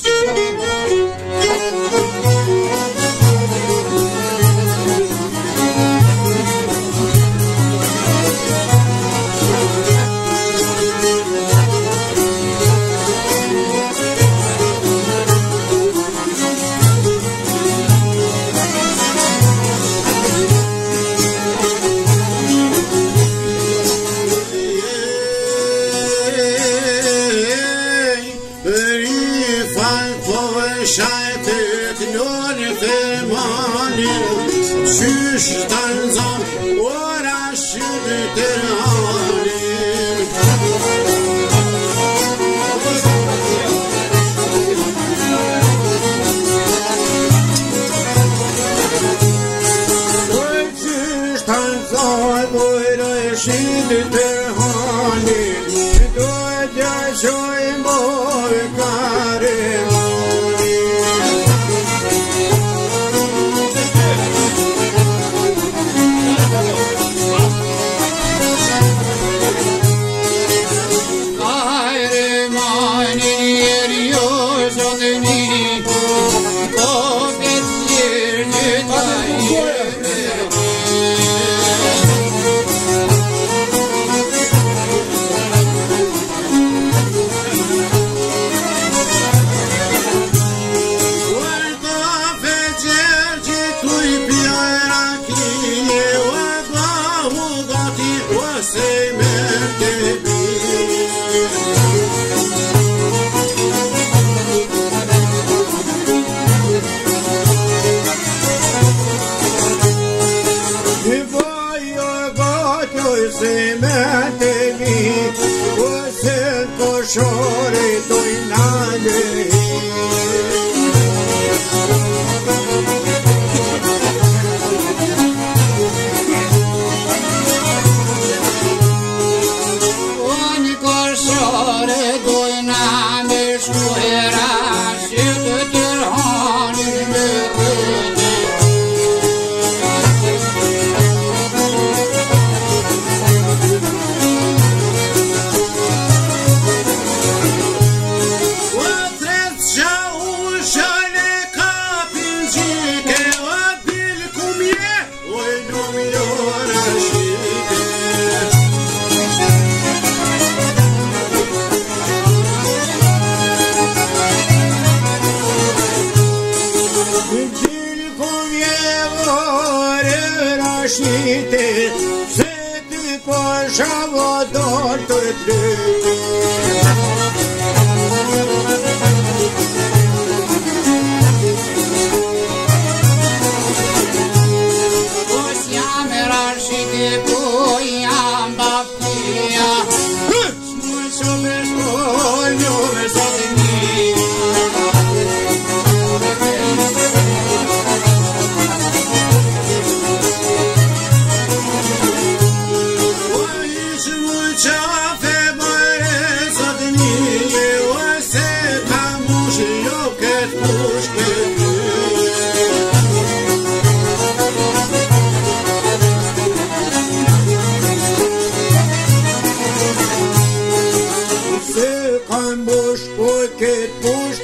Thank you. sürdür halim Ölçüş tansa boyra eşittir Zemete mi, ose košore doj nadej. Ось я не раші не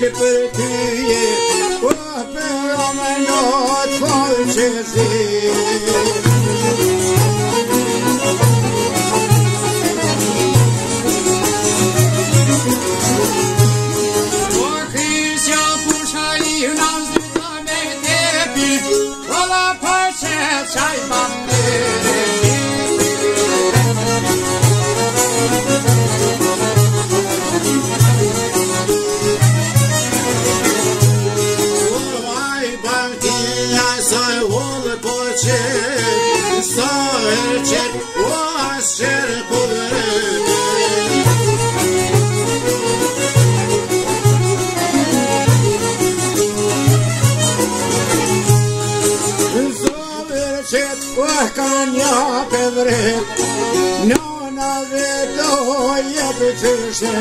Kippertüye, oh, ben amen, oh, falsche See. çet o asker kudret. Zober çet o kan ya kudret. Ne ona vedo ya bitirse.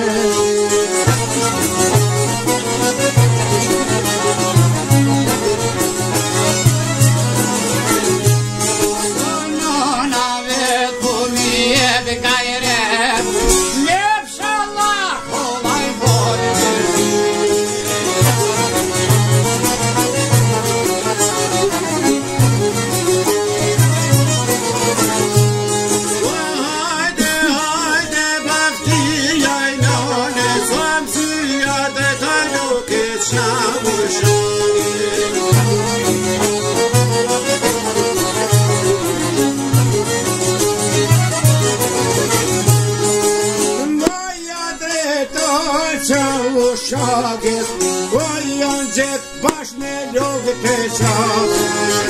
Shagis Vojan jet baš ne ljubite šagis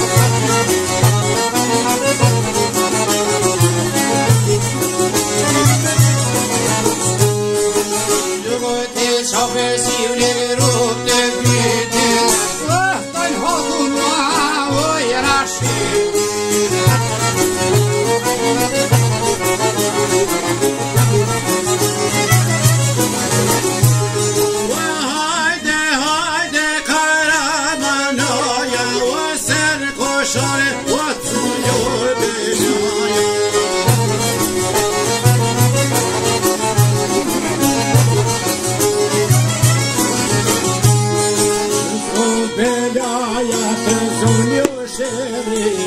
je Tezunyor